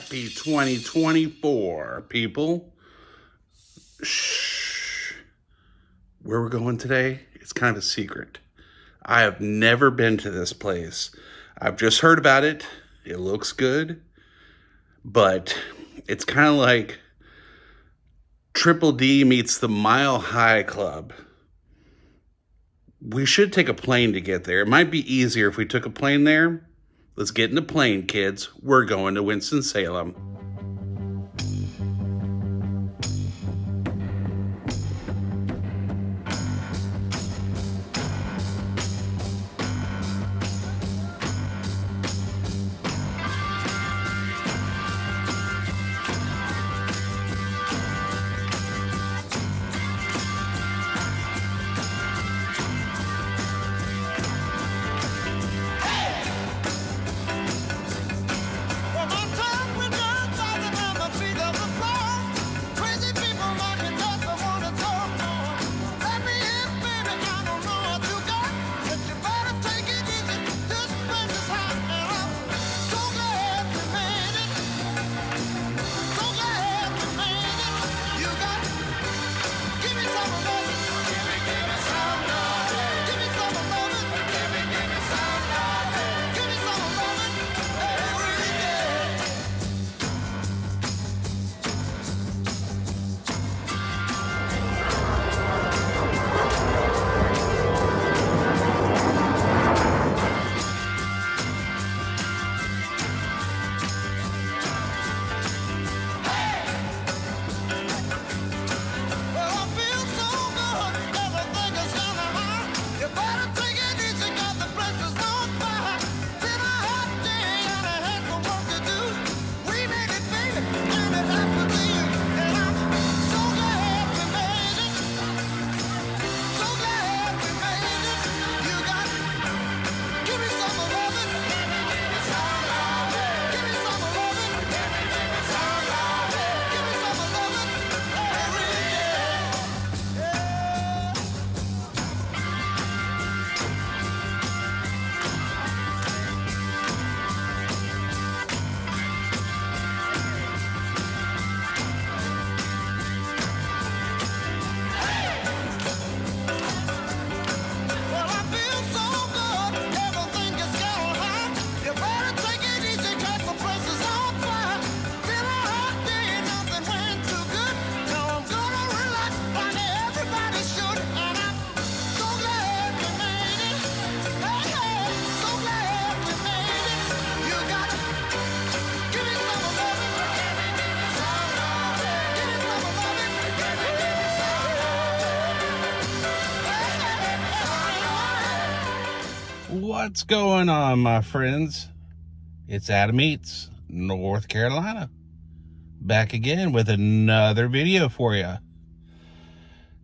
Happy 2024, people. Shh. Where we're going today, it's kind of a secret. I have never been to this place. I've just heard about it. It looks good, but it's kind of like Triple D meets the Mile High Club. We should take a plane to get there. It might be easier if we took a plane there. Let's get in the plane, kids. We're going to Winston-Salem. What's going on, my friends? It's Adam Eatz, North Carolina. Back again with another video for you.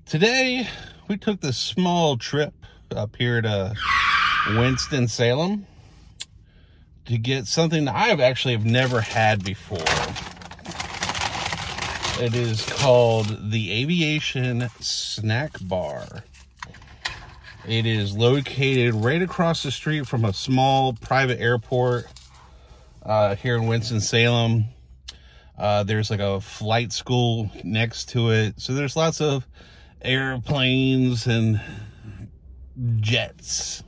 Today, we took this small trip up here to Winston-Salem to get something that I have actually have never had before. It is called the Aviation Snack Bar. It is located right across the street from a small private airport uh, here in Winston-Salem. Uh, there's like a flight school next to it. So there's lots of airplanes and jets.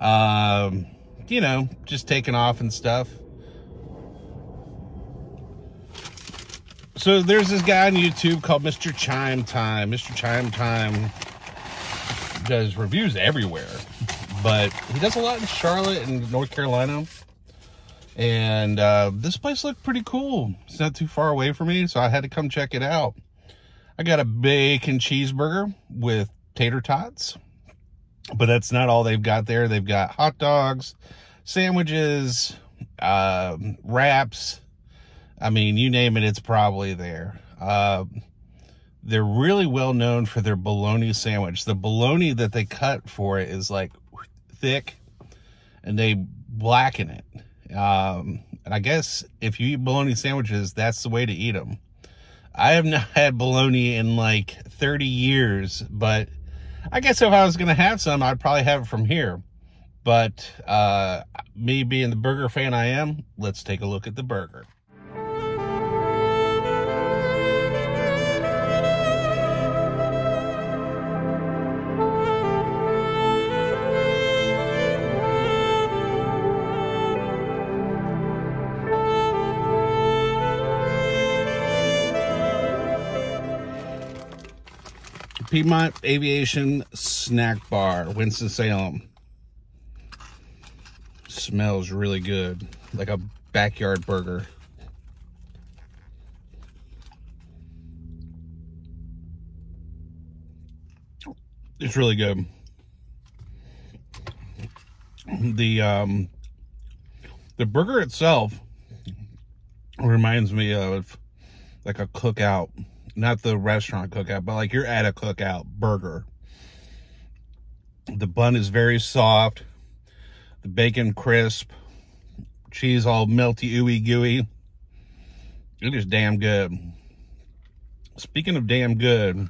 Um, you know, just taking off and stuff. So there's this guy on YouTube called Mr. Chime Time. Mr. Chime Time does reviews everywhere, but he does a lot in Charlotte and North Carolina. And uh, this place looked pretty cool. It's not too far away from me, so I had to come check it out. I got a bacon cheeseburger with tater tots, but that's not all they've got there. They've got hot dogs, sandwiches, um, wraps. I mean, you name it, it's probably there. Uh, they're really well known for their bologna sandwich. The bologna that they cut for it is like thick and they blacken it. Um, and I guess if you eat bologna sandwiches, that's the way to eat them. I have not had bologna in like 30 years, but I guess if I was going to have some, I'd probably have it from here. But uh, me being the burger fan I am, let's take a look at the burger. Piedmont Aviation Snack Bar, Winston-Salem. Smells really good, like a backyard burger. It's really good. The um the burger itself reminds me of like a cookout, not the restaurant cookout, but like you're at a cookout burger. The bun is very soft, the bacon crisp, cheese all melty, ooey gooey. It is damn good. Speaking of damn good,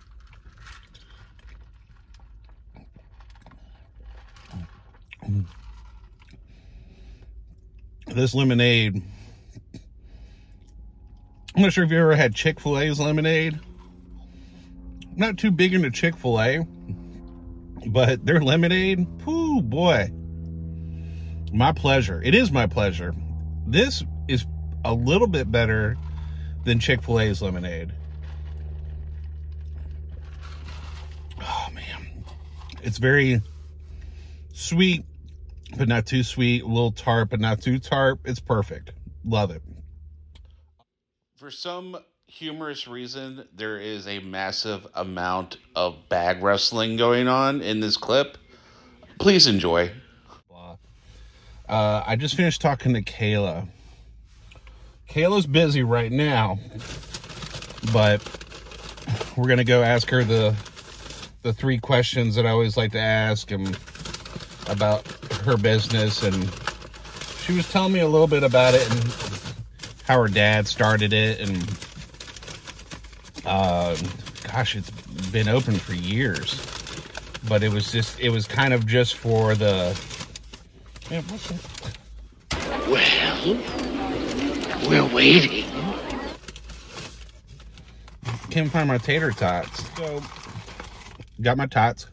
this lemonade. I'm not sure if you ever had Chick fil A's lemonade. Not too big into Chick fil A, but their lemonade, whoo boy. My pleasure. It is my pleasure. This is a little bit better than Chick fil A's lemonade. Oh, man. It's very sweet, but not too sweet. A little tart, but not too tart. It's perfect. Love it. For some humorous reason, there is a massive amount of bag wrestling going on in this clip. Please enjoy. Uh, I just finished talking to Kayla. Kayla's busy right now, but we're gonna go ask her the the three questions that I always like to ask and about her business and she was telling me a little bit about it and how her dad started it and uh, gosh it's been open for years but it was just it was kind of just for the yeah, what's that? Well, we're waiting. can't find my tater tots so got my tots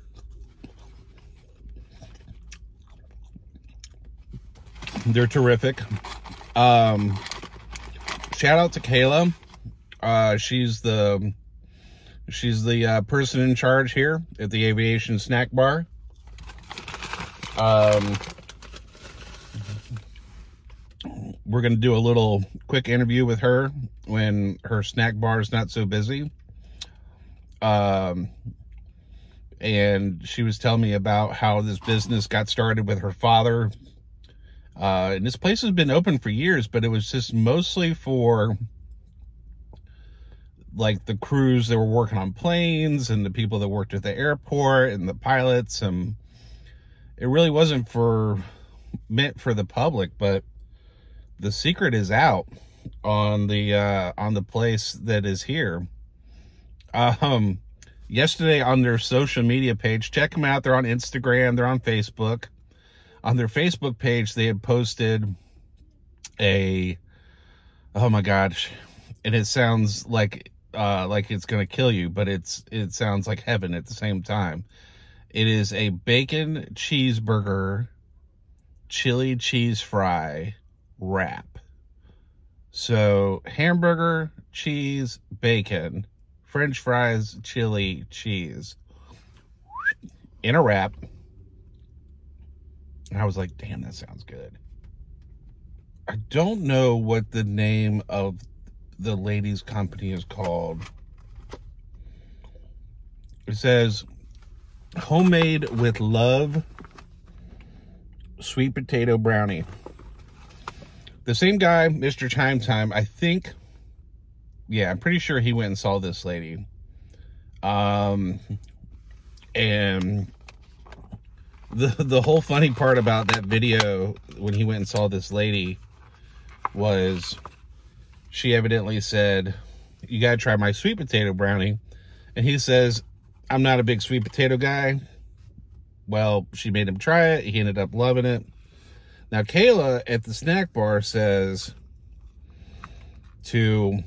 they're terrific um shout out to kayla. Uh she's the she's the uh, person in charge here at the aviation snack bar. Um we're gonna do a little quick interview with her when her snack bar is not so busy. Um and she was telling me about how this business got started with her father uh, and this place has been open for years, but it was just mostly for like the crews that were working on planes and the people that worked at the airport and the pilots. And it really wasn't for meant for the public, but the secret is out on the, uh, on the place that is here. Um, yesterday on their social media page, check them out. They're on Instagram. They're on Facebook on their Facebook page, they had posted a, oh my gosh, and it sounds like, uh, like it's going to kill you, but it's, it sounds like heaven at the same time. It is a bacon cheeseburger, chili cheese fry wrap. So hamburger, cheese, bacon, french fries, chili, cheese in a wrap. And I was like, damn, that sounds good. I don't know what the name of the ladies' company is called. It says homemade with love sweet potato brownie. The same guy, Mr. Chime Time, I think, yeah, I'm pretty sure he went and saw this lady. Um, and the the whole funny part about that video when he went and saw this lady was she evidently said you got to try my sweet potato brownie. And he says i'm not a big sweet potato guy. Well she made him try it. He ended up loving it. Now kayla at the snack bar says to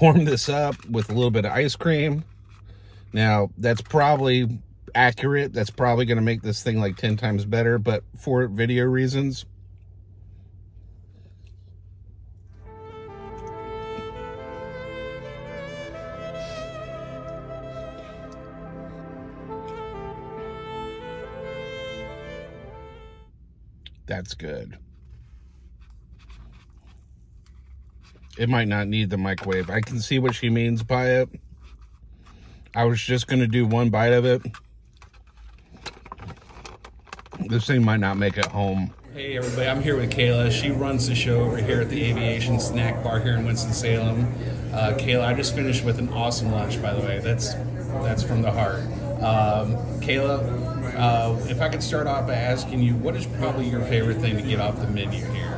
warm this up with a little bit of ice cream. Now that's probably accurate. That's probably going to make this thing like 10 times better, but for video reasons, that's good. It might not need the microwave. I can see what she means by it. I was just going to do one bite of it. This thing might not make it home. Hey everybody, I'm here with Kayla. She runs the show over here at the Aviation Snack Bar here in Winston-Salem. Uh, Kayla, I just finished with an awesome lunch, by the way. That's that's from the heart. Um, Kayla, uh, if I could start off by asking you, what is probably your favorite thing to get off the menu here?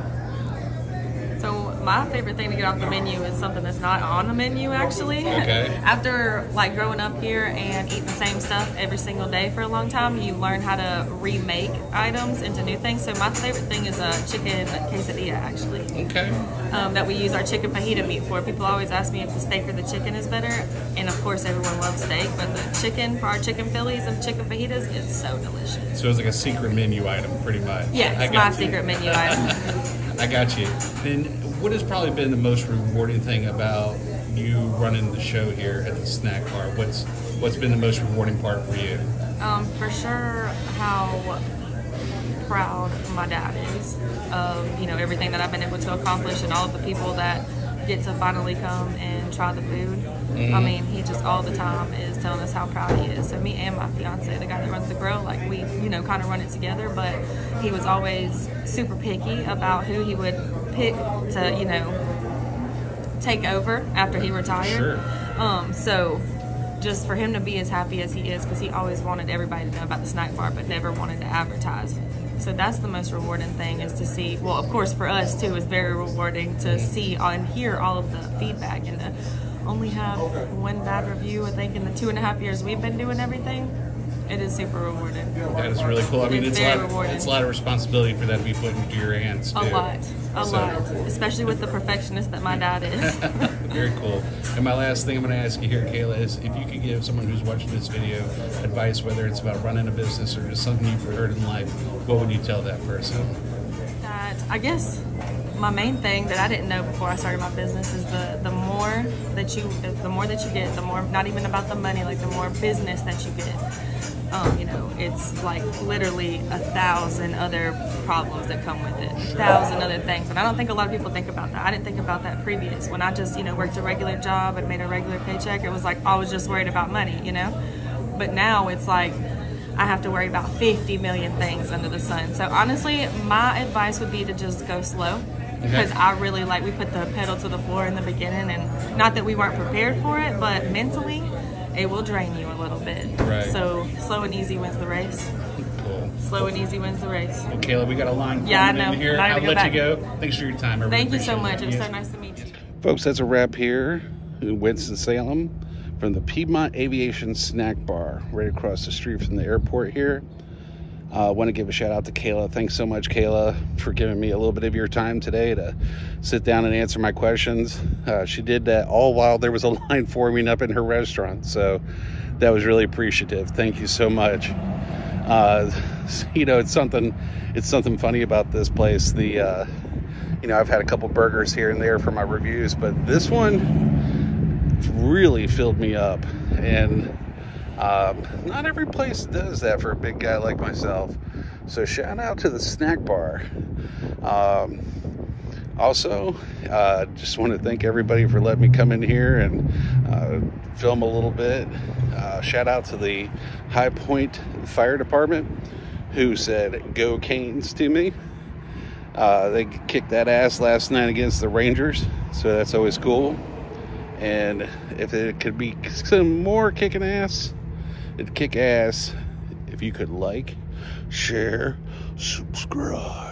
My favorite thing to get off the menu is something that's not on the menu actually. Okay. After like growing up here and eating the same stuff every single day for a long time, you learn how to remake items into new things. So my favorite thing is a chicken quesadilla actually. Okay. Um, that we use our chicken fajita meat for. People always ask me if the steak or the chicken is better, and of course everyone loves steak, but the chicken for our chicken Phillies and chicken fajitas is so delicious. So it's like a secret menu item, pretty much. Yeah, I my you. secret menu item. I got you. Then, what has probably been the most rewarding thing about you running the show here at the snack bar? What's what's been the most rewarding part for you? Um, for sure, how proud my dad is of you know everything that I've been able to accomplish and all of the people that get to finally come and try the food. I mean, he just all the time is telling us how proud he is. So me and my fiance, the guy that runs the grill, like we you know kind of run it together. But he was always super picky about who he would pick to you know take over after he retired. Sure. Um, so just for him to be as happy as he is, because he always wanted everybody to know about the snack bar, but never wanted to advertise. So that's the most rewarding thing is to see. Well, of course, for us too, it's very rewarding to see and hear all of the feedback and to only have one bad review. I think in the two and a half years we've been doing everything, it is super rewarding. That is really cool. I mean, It's it's, a lot. rewarding. It's a lot of responsibility for that to be put into your hands. Too. A lot, a So- lot, especially with the perfectionist that my dad is. Very cool. And my last thing I'm going to ask you here, Kayla, is if you could give someone who's watching this video advice, whether it's about running a business or just something you've heard in life, what would you tell that person? that I guess my main thing that I didn't know before I started my business is the the more that you the more that you get, the more not even about the money, like the more business that you get. Um, you know, it's like literally a thousand other problems that come with it, a thousand other things, and I don't think a lot of people think about that. I didn't think about that previous. When I just you know worked a regular job and made a regular paycheck, it was like I was just worried about money, you know. But now it's like I have to worry about 50 million things under the sun. So honestly, my advice would be to just go slow because I really like we put the pedal to the floor in the beginning and not that we weren't prepared for it, but mentally it will drain you a little bit. Right. So slow and easy wins the race. Cool. Slow and easy wins the race. Well, Kayla, we got a line Yeah, I coming know. in here. Not I'll even let go you go. Thanks for your time. I really Thank you so appreciate much. It was Yeah. so nice to meet you. Folks, that's a wrap here in Winston-Salem from the Piedmont Aviation Snack Bar right across the street from the airport here. I uh, want to give a shout out to Kayla. Thanks so much, Kayla, for giving me a little bit of your time today to sit down and answer my questions. Uh, she did that all while there was a line forming up in her restaurant. So that was really appreciative. Thank you so much. Uh, you know, it's something, it's something funny about this place. The, uh, you know, I've had a couple burgers here and there for my reviews, but this one really filled me up. And um, not every place does that for a big guy like myself. So shout out to the snack bar. Um, also, uh, just want to thank everybody for letting me come in here and uh, film a little bit. Uh, shout out to the High Point Fire Department who said "Go Canes" to me. Uh, they kicked that ass last night against the Rangers, so that's always cool. And if it could be some more kicking ass, it'd kick ass if you could like, share, subscribe.